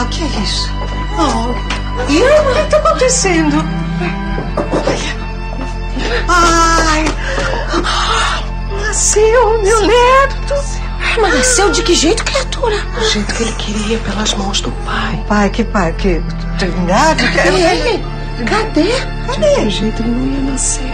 Ah, o que é isso? Oh, Irma, o que está acontecendo? Ai, nasceu meu neto. Mas nasceu de que jeito, criatura? Do jeito que ele queria, pelas mãos do pai. Pai, que pai? Que Trindade? Cadê Ele? Cadê? Cadê? Do jeito ele não ia nascer.